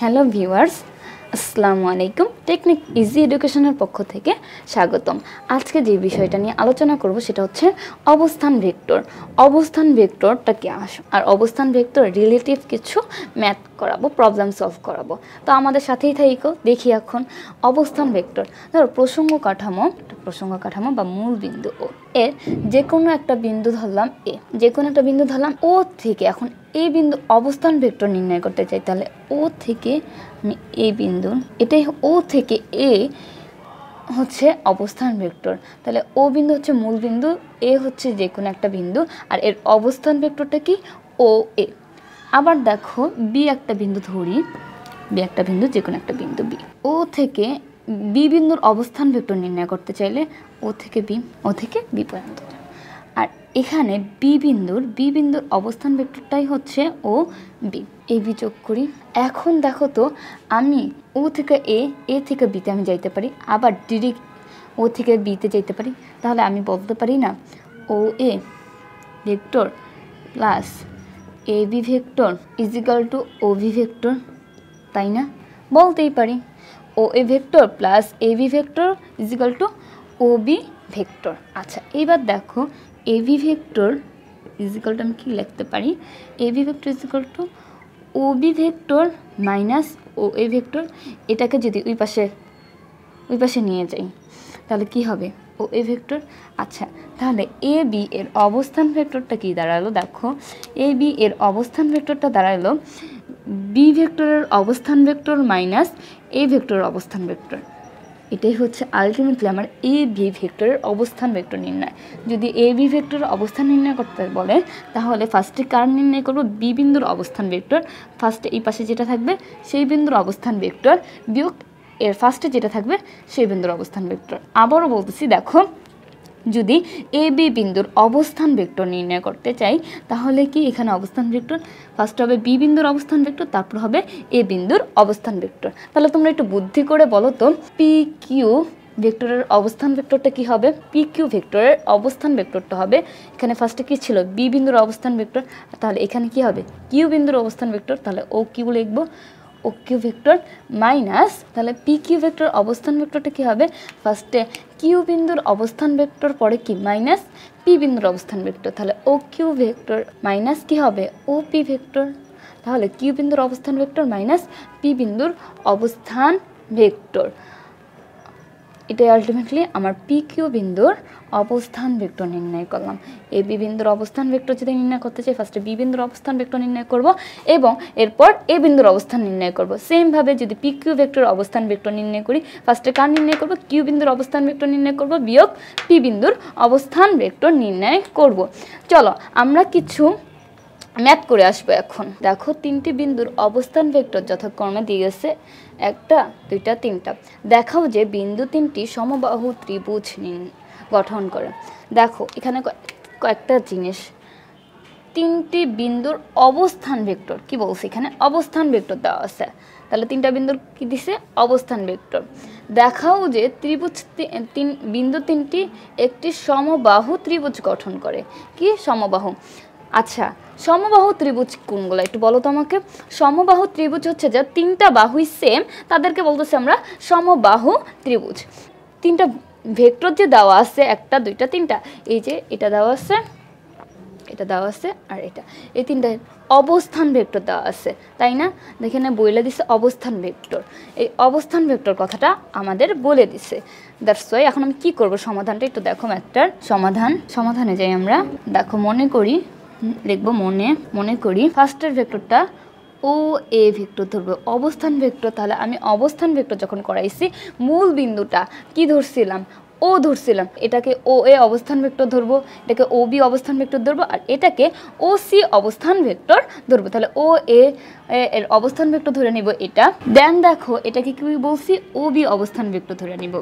Hello viewers, আসসালামু আলাইকুম। Technique easy এডুকেশনের পক্ষ থেকে স্বাগতম। আজকে যে বিষয়টা নিয়ে আলোচনা করব সেটা হচ্ছে অবস্থান ভেক্টর। অবস্থান ভেক্টরটা কি? আস আর অবস্থান ভেক্টর রিলেটিভ কিছু ম্যাথ করাবো প্রবলেম সলভ করাবো। তো আমাদের সাথেই থাইকো, দেখি এখন অবস্থান ভেক্টর ধরো, প্রসঙ্গ কাঠামো প্রসঙ্গ কাঠামো বা মূল বিন্দু ও। এর যে কোনো একটা বিন্দু ধরলাম এ যে কোনো একটা বিন্দু ধরলাম ও থেকে। এখন এই বিন্দু অবস্থান ভেক্টর নির্ণয় করতে চাই, তাহলে ও থেকে আমি এই বিন্দু, এটাই ও থেকে এ হচ্ছে অবস্থান ভেক্টর তাহলে ও বিন্দু হচ্ছে মূল বিন্দু এ হচ্ছে যে কোনো একটা বিন্দু, আর এর অবস্থান ভেক্টরটা কি? ও এ আবার দেখো বি একটা বিন্দু ধরি বি একটা বিন্দু যে কোনো একটা বিন্দু বি ও থেকে বি বিন্দুর অবস্থান ভেক্টর নির্ণয় করতে চাইলে ও থেকে বি ও থেকে বি পর্যন্ত। আর এখানে বি বিন্দুর বি বিন্দুর অবস্থান ভেক্টরটাই হচ্ছে ও বি এই বি যোগ করি। এখন দেখো তো, আমি ও থেকে এ এ থেকে বিতে আমি যাইতে পারি, আবার ডিরেক্ট ও থেকে বিতে যাইতে পারি। তাহলে আমি বলতে পারি না O A vector plus A B vector equal to O V vector তাই না? বলতেই পারি। O A vector plus A B vector equal to O B vector আচ্ছা এইবার দেখো এ ভি ভেক্টর ইজিক্যালটা আমি কী লিখতে পারি? A V vector equal to O B vector minus O A vector এটাকে যদি ওই পাশে ওই পাশে নিয়ে যাই, তাহলে কি হবে? ও এ ভেক্টর আচ্ছা তাহলে এ, বি এর অবস্থান ভেক্টরটা কি দাঁড়াল? দেখো, এ, বি এর অবস্থান ভেক্টরটা দাঁড়াল বি ভেক্টরের অবস্থান ভেক্টর মাইনাস এ ভেক্টরের অবস্থান ভেক্টর। এটাই হচ্ছে আলটিমেটলি আমার এ বি ভেক্টরের অবস্থান ভেক্টর নির্ণয়। যদি এ বি ভেক্টরের অবস্থান নির্ণয় করতে বলে, তাহলে ফার্স্টে কার নির্ণয় করব? বি বিন্দুর অবস্থান ভেক্টর। ফার্স্টে এই পাশে যেটা থাকবে, সেই বিন্দুর অবস্থান ভেক্টর। বিয়োগ এর ফার্স্টে যেটা থাকবে, সেই বিন্দুর অবস্থান ভেক্টর। আবারও বলতেছি, দেখো যদি এ, বি বিন্দুর অবস্থান ভেক্টর নির্ণয় করতে চাই, তাহলে কি এখানে অবস্থান ভেক্টর? ফার্স্ট হবে বি বিন্দুর অবস্থান ভেক্টর, তারপর হবে এ বিন্দুর অবস্থান ভেক্টর। তাহলে তোমরা একটু বুদ্ধি করে বলো তো পি কিউ ভেক্টরের অবস্থান ভেক্টরটা কি হবে? পি কিউ ভেক্টরের অবস্থান ভেক্টরটা হবে। এখানে ফার্স্টে কি ছিল? বি বিন্দুর অবস্থান ভেক্টর। তাহলে এখানে কি হবে? কিউ বিন্দুর অবস্থান ভেক্টর। তাহলে ও কিউ লিখব। ও কিউ ভেক্টর মাইনাস, তাহলে পি কিউ ভেক্টর অবস্থান ভেক্টরটা কী হবে? ফার্স্টে কিউ বিন্দুর অবস্থান ভেক্টর পরে কি? মাইনাস পি বিন্দুর অবস্থান ভেক্টর। তাহলে ও কিউ ভেক্টর মাইনাস কি হবে? O P vector. তাহলে কিউ বিন্দুর অবস্থান ভেক্টর মাইনাস পি বিন্দুর অবস্থান ভেক্টর। এটাই আলটিমেটলি আমার পি কিউ বিন্দুর অবস্থান ভেক্টর নির্ণয় করলাম। এ বি বিন্দুর অবস্থান ভেক্টর যদি নির্ণয় করতে চাই ফার্স্টে বি বিন্দুর অবস্থান ভেক্টর নির্ণয় করব এবং এরপর এ বিন্দুর অবস্থান নির্ণয় করব। সেমভাবে যদি পি কিউ ভেক্টর অবস্থান ভেক্টর নির্ণয় করি ফার্স্টে কার নির্ণয় করব? কিউ বিন্দুর অবস্থান ভেক্টর নির্ণয় করব, বিয়োগ পি বিন্দুর অবস্থান ভেক্টর নির্ণয় করব। চলো, আমরা কিছু ম্যাথ করে আসব এখন। দেখো, তিনটি বিন্দুর অবস্থান ভেক্টর যথাক্রমে দিয়ে গেছে। একটা, দুইটা, তিনটা। দেখাও যে বিন্দু তিনটি সমবাহু ত্রিভুজ নিন, গঠন করে। দেখো, এখানে কয়েকটা জিনিস। তিনটি বিন্দুর অবস্থান ভেক্টর, কি বলছি? এখানে অবস্থান ভেক্টর দেওয়া আছে। তাহলে তিনটা বিন্দুর কি দিছে? অবস্থান ভেক্টর। দেখাও যে ত্রিভুজ তিন, বিন্দু তিনটি একটি সমবাহু ত্রিভুজ গঠন করে। কি? সমবাহু। আচ্ছা সমবাহু ত্রিভুজ কোনগুলো? একটু বলো তো আমাকে। সমবাহু ত্রিভুজ হচ্ছে যে তিনটা বাহুই সেম তাদেরকে বলতেছি আমরা সমবাহু ত্রিভুজ। তিনটা ভেক্টর যে দেওয়া আছে, একটা, দুইটা, তিনটা, এই যে এটা দেওয়া আছে, এটা দেওয়া আছে, আর এটা। এই তিনটা অবস্থান ভেক্টর দেওয়া আছে, তাই না? দেখে না, বইলে দিছে অবস্থান ভেক্টর। এই অবস্থান ভেক্টর কথাটা আমাদের বলে দিছে। দ্যাটস ওয়াই এখন আমি কী করব সমাধানটা একটু দেখো ম্যাথটার সমাধান, সমাধানে যাই আমরা। দেখো, মনে করি লিখব মনে মনে করি। ফার্স্টের ভেক্টরটা ও এ ভেক্টর ধরবো। অবস্থান ভেক্টর তাহলে আমি অবস্থান ভেক্টর যখন করাইছি, মূল বিন্দুটা কি ধরছিলাম? ও ধরছিলাম। এটাকে ও এ অবস্থান ভেক্টর ধরবো, এটাকে ও বি অবস্থান ভেক্টর ধরবো, আর এটাকে ও সি অবস্থান ভেক্টর ধরবো। তাহলে ও এ এর অবস্থান ভেক্টর ধরে নিব এটা। দেন দেখো, এটাকে কি বলছি? ও বি অবস্থান ভেক্টর ধরে নিব।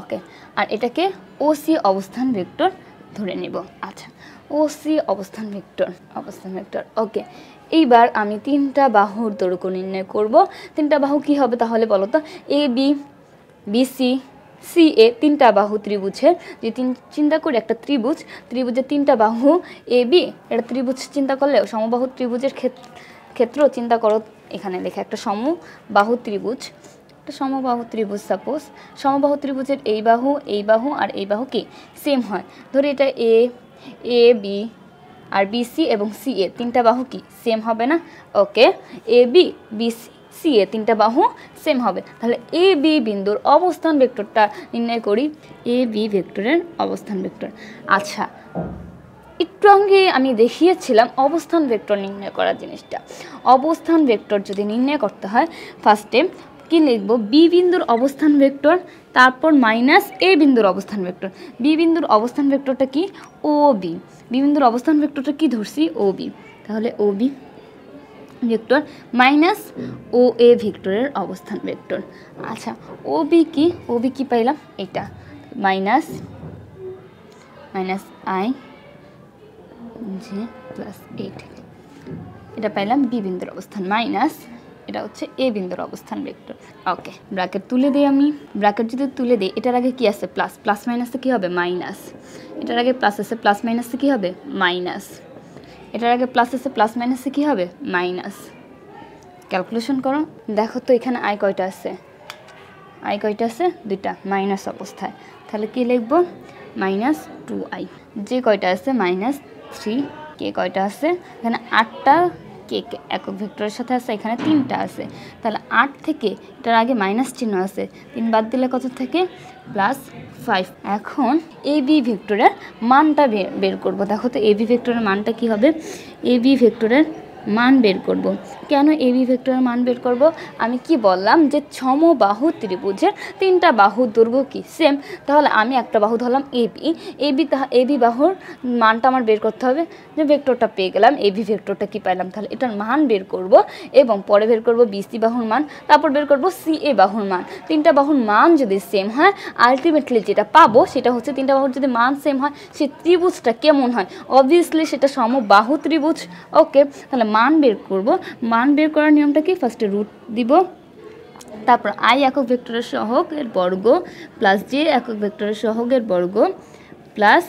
ওকে আর এটাকে ও সি অবস্থান ভেক্টর ধরে নিব। আচ্ছা। ও সি অবস্থান ভেক্টর অবস্থান ভেক্টর ওকে এইবার আমি তিনটা বাহুর দৈর্ঘ্য নির্ণয় করব। তিনটা বাহু কি হবে তাহলে বলো তো? A B BC C A তিনটা বাহু ত্রিভুজের। যে তিন, চিন্তা করি একটা ত্রিভুজ, ত্রিভুজের তিনটা বাহু এ বি এটা ত্রিভুজ চিন্তা করলে সমবাহু ত্রিভুজের ক্ষেত্র চিন্তা করো এখানে লেখা একটা সমবাহু ত্রিভুজ। একটা সমবাহু ত্রিভুজ সাপোজ সমবাহু ত্রিভুজের এই বাহু এই বাহু আর এই বাহু কি? সেম হয়। ধরি এটা এ এ বি আর বিসি এবং সি এ তিনটা বাহু কি? সেম হবে না? Okay A B BC C A তিনটা বাহু সেম হবে। তাহলে এ বি বিন্দুর অবস্থান ভেক্টরটা নির্ণয় করি। এ বি ভেক্টরের অবস্থান ভেক্টর। আচ্ছা একটু আগে আমি দেখিয়েছিলাম অবস্থান ভেক্টর নির্ণয় করার জিনিসটা। অবস্থান ভেক্টর যদি নির্ণয় করতে হয় ফার্স্টে কি লিখব? বি বিন্দুর অবস্থান ভেক্টর তারপর মাইনাস এ বিন্দুর অবস্থান ভেক্টর বি বিন্দুর অবস্থান ভেক্টরটা কি? ও বি বি বিন্দুর অবস্থান ভেক্টরটা কি ধরছি? ও বি তাহলে O B vector minus O A ভেক্টরের অবস্থান ভেক্টর আচ্ছা ও বি কি? ও বি কি পাইলাম? এটা। Minus minus I J plus eight এটা পাইলাম বি বিন্দুর অবস্থান। মাইনাস এটা হচ্ছে এ বিন্দুর অবস্থান ভেক্টর। ওকে ব্র্যাকেট তুলে দিই আমি। ব্র্যাকেট যদি তুলে দিই, এটার আগে কি আছে? প্লাস প্লাস মাইনাসে কি হবে? মাইনাস এটার আগে প্লাস আছে প্লাস মাইনাসে কি হবে? মাইনাস এটার আগে প্লাস আছে প্লাস মাইনাসে কি হবে? মাইনাস ক্যালকুলেশন করো। দেখো তো এখানে আই কয়টা আছে? আই কয়টা আছে? দুইটা। মাইনাস অবস্থায়। তাহলে কি লিখব? মাইনাস টু আই যে কয়টা আছে? মাইনাস থ্রি কে কয়টা আছে? এখানে আটটা কে একক ভেক্টরের সাথে আছে, এখানে তিনটা আছে। তাহলে আট থেকে এটার আগে মাইনাস চিহ্ন আছে। তিন বাদ দিলে কত থেকে? Plus five. এখন এ বি ভেক্টরের মানটা বের করব। দেখো তো এ বি ভেক্টরের মানটা কি হবে? এ বি ভেক্টরের মান বের করব। কেন এ বি ভেক্টরের মান বের করব? আমি কি বললাম যে সমবাহু ত্রিভুজের তিনটা বাহু দৈর্ঘ্য কি? সেম তাহলে আমি একটা বাহু ধরলাম A B. A B A B বাহুর মানটা আমার বের করতে হবে। যে ভেক্টরটা পেয়ে গেলাম, এ বি ভেক্টরটা কি পাইলাম? তাহলে এটার মান বের করব এবং পরে বের করব বিসি বাহুর মান, তারপর বের করব সি এ বাহুর মান। তিনটা বাহুর মান যদি সেম হয় আলটিমেটলি যেটা পাবো সেটা হচ্ছে তিনটা বাহুর যদি মান সেম হয়, সে ত্রিভুজটা কেমন হয়? অবভিয়াসলি সেটা সমবাহু ত্রিভুজ। ওকে তাহলে মান বের করব। মান বের করার নিয়মটা কি ফার্স্টে রুট দিব। তারপর আই একক ভেক্টরের সহগের বর্গ প্লাস জে একক ভেক্টরের সহগের বর্গ প্লাস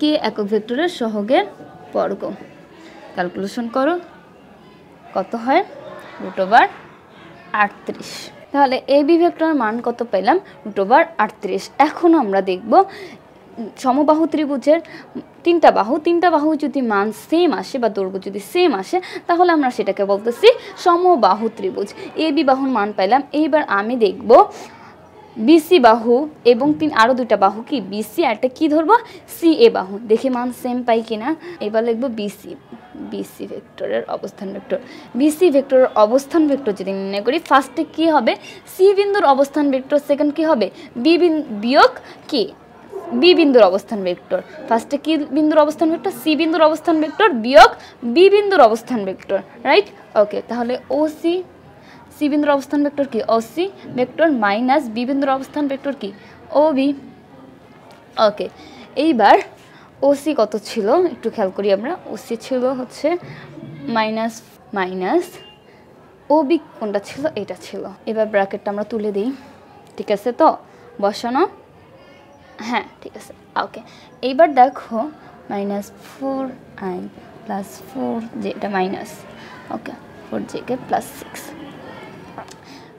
কে একক ভেক্টরের সহগের বর্গ। ক্যালকুলেশন করো। কত হয়? রুট ওভার আটত্রিশ। তাহলে এ বি ভেক্টরের মান কত পেলাম? রুট ওভার আটত্রিশ। এখন আমরা দেখব সমবাহু ত্রিভুজের তিনটা বাহু তিনটা বাহু যদি মান সেম আসে বা দৈর্ঘ্য যদি সেম আসে, তাহলে আমরা সেটাকে বলতেছি সমবাহু ত্রিভুজ। এ, বি বাহুর মান পাইলাম। এইবার আমি দেখব বিসি বাহু এবং তিন আরও দুটা বাহু কি? বিসি একটা কী ধরবো? সি এ বাহু। দেখে মান সেম পাই কিনা। এবার লিখব বিসি বিসি ভেক্টরের অবস্থান ভেক্টর। বিসি ভেক্টরের অবস্থান ভেক্টর যদি নির্ণয় করি ফার্স্টে কি হবে? সি বিন্দুর অবস্থান ভেক্টর সেকেন্ড কি হবে? বি বিয়োগ কি? বি বিন্দুর অবস্থান ভেক্টর। ফার্স্টে কি বিন্দুর অবস্থান ভেক্টর? সি বিন্দুর অবস্থান ভেক্টর, বিয়োগ বি বিন্দুর অবস্থান ভেক্টর রাইট ওকে তাহলে ও সি সি বিন্দুর অবস্থান ভেক্টর কি? O C vector minus B বিন্দুর অবস্থান ভেক্টর কি? O B. ওকে এইবার ওসি কত ছিল? একটু খেয়াল করি আমরা। ওসি ছিল হচ্ছে মাইনাস মাইনাস, ও বি কোনটা ছিল? এটা ছিল। এবার ব্র্যাকেটটা আমরা তুলে দিই। ঠিক আছে তো? বসানো। হ্যাঁ ঠিক আছে। ওকে। এইবার দেখো minus four I plus four যে এটা minus okay four JK plus six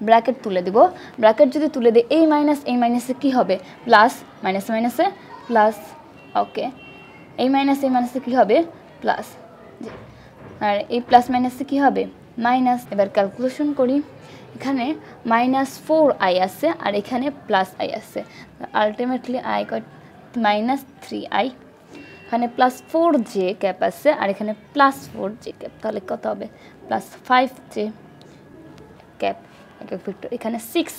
bracket তুলে দিব। ব্র্যাকেট যদি তুলে দিই, এই মাইনাস এই মাইনাসে কী হবে? প্লাস মাইনাস মাইনাসে প্লাস ওকে। এই মাইনাস এই মাইনাসে কী হবে? প্লাস আর এই প্লাস মাইনাসে কী হবে? মাইনাস এবার ক্যালকুলেশন করি। এখানে মাইনাস ফোর আই আছে আর এখানে প্লাস আই আছে। Ultimately I got minus three I এখানে প্লাস ফোর জে ক্যাপ আছে আর এখানে প্লাস ফোর জে ক্যাপ তাহলে কত হবে? প্লাস ফাইভ জে ক্যাপ একক ভেক্টর এখানে সিক্স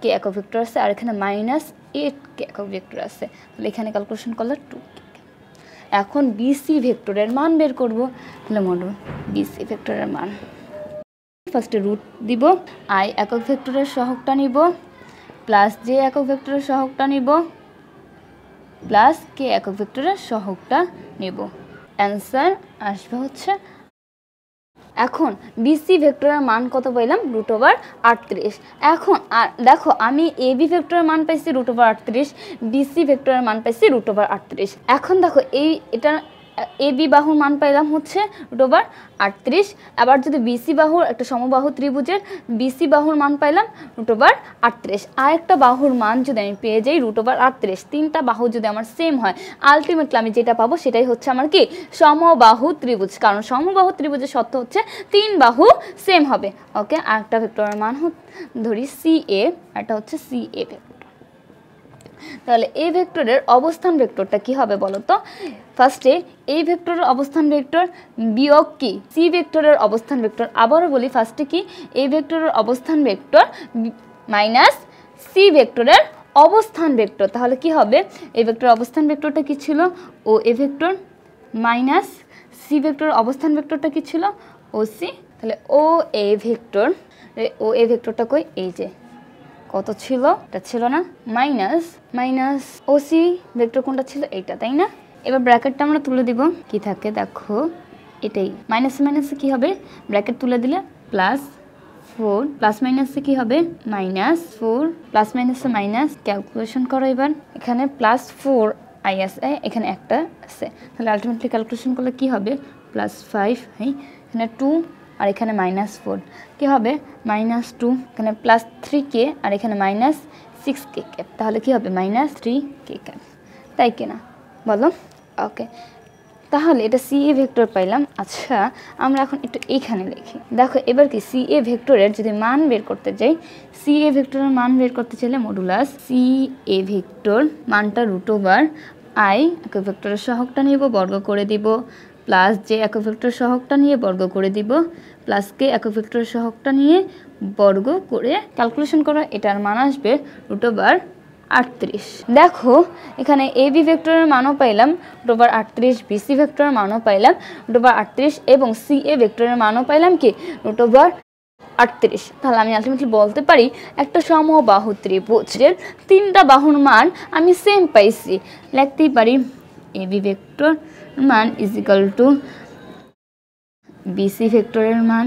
কে একক ভেক্টর আছে আর এখানে মাইনাস এইট কে একক ভেক্টর আছে। তাহলে এখানে ক্যালকুলেশন করলে টু এখন বিসি ভেক্টরের মান বের করব। তাহলে মনে বিসি ভেক্টরের মান। ফার্স্টে রুট দিব আই একক ভেক্টরের সহকটা নিব প্লাস জে একক ভেক্টরের সহকটা নিব প্লাস কে একক ভেক্টরের সহগটা নেব। অ্যান্সার আসবে হচ্ছে এখন বিসি ভেক্টরের মান কত পাইলাম? রুট ওভার আটত্রিশ। এখন, আর দেখো, আমি এ বি ভেক্টরের মান পাইছি রুট ওভার আটত্রিশ বিসি ভেক্টরের মান পাইছি রুট ওভার আটত্রিশ। এখন দেখো, এই, এটা এ বি বাহুর মান পাইলাম হচ্ছে রুট ওভার আটত্রিশ। আবার যদি বিসি বাহুর একটা সমবাহু ত্রিভুজের বিসি বাহুর মান পাইলাম রুট ওভার আটত্রিশ। আর একটা বাহুর মান যদি আমি পেয়ে যাই রুট ওভার আটত্রিশ। তিনটা বাহু যদি আমার সেম হয় আলটিমেটলি আমি যেটা পাবো সেটাই হচ্ছে আমার কি? সমবাহু ত্রিভুজ। কারণ সমবাহু ত্রিভুজের সত্য হচ্ছে তিন বাহু সেম হবে। ওকে আর একটা ভেক্টরের মান ধরি সি এ একটা হচ্ছে সি এ ভেক্টর তাহলে এই ভেক্টরের অবস্থান ভেক্টরটা কি হবে বলো তো? ফার্স্টে এই ভেক্টরের অবস্থান ভেক্টর, বিয়োগ কি? সি ভেক্টরের অবস্থান ভেক্টর। আবারও বলি ফার্স্টে কি? এই ভেক্টরের অবস্থান ভেক্টর মাইনাস সি ভেক্টরের অবস্থান ভেক্টর। তাহলে কি হবে? এই ভেক্টর অবস্থান ভেক্টরটা কি ছিল? O A vector minus C ভেক্টরের অবস্থান ভেক্টরটা কি ছিল? ও সি তাহলে ও এ ভেক্টর, ও এ ভেক্টরটা কই? এই যে। কত ছিল? এটা ছিল না? মাইনাস মাইনাস ওসি ভেক্টর কোনটা ছিল এইটা, তাই না? এবার ব্র্যাকেটটা আমরা তুলে দিব। কি থাকে? দেখো, এটাই। মাইনাসে মাইনাসে কি হবে? ব্র্যাকেট তুলে দিলে প্লাস ফোর প্লাস মাইনাসে কি হবে? মাইনাস ফোর প্লাস মাইনাসে মাইনাস ক্যালকুলেশন করো এবার। এখানে প্লাস ফোর আই আছে এখানে একটা আছে তাহলে আলটিমেটলি ক্যালকুলেশন করলে কি হবে? প্লাস ফাইভ হ্যাঁ? এখানে টু আর এখানে মাইনাস ফোর কী হবে? মাইনাস টু এখানে প্লাস থ্রি কে আর এখানে মাইনাস সিক্স কে ক্যাপ তাহলে কী হবে? মাইনাস থ্রি কে ক্যাপ তাই কিনা বলো? ওকে তাহলে এটা সি এ ভেক্টর পাইলাম। আচ্ছা আমরা এখন একটু এইখানে লিখি। দেখো, এবার কি সি এ ভেক্টরের যদি মান বের করতে যাই সি এ ভেক্টরের মান বের করতে চাইলে মডুলাস সি এ ভেক্টর মানটা রুট ওভার আই ভেক্টরের সহগটা নিব বর্গ করে দিব প্লাস যে একক ভেক্টর সহগটা নিয়ে বর্গ করে দিব প্লাসকে একক ভেক্টর সহগটা নিয়ে বর্গ করে ক্যালকুলেশন করা, এটার মান আসবে রুট ওভার আটত্রিশ। দেখো, এখানে এ বি ভেক্টরের মানও পাইলাম ওভার আটত্রিশ বিসি ভেক্টরের মানও পাইলাম ওভার আটত্রিশ এবং সি এ ভেক্টরের মানও পাইলাম কি? রুট ওভার আটত্রিশ। তাহলে আমি আলটিমেটলি বলতে পারি, একটা সমবাহু ত্রিভুজের তিনটা বাহুর মান আমি সেম পাইছি। লিখতেই পারি এ বি ভেক্টর মান ইজ ইকাল টু বিসি ভেক্টরের মান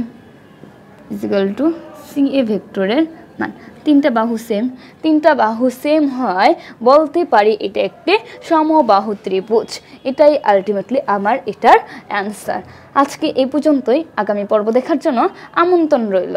is equal to C A ভেক্টরের মান। তিনটা বাহু সেম তিনটা বাহু সেম হয়, বলতে পারি এটা একটি সমবাহু ত্রিভুজ। এটাই আলটিমেটলি আমার এটার অ্যান্সার আজকে এই পর্যন্তই। আগামী পর্ব দেখার জন্য আমন্ত্রণ রইল।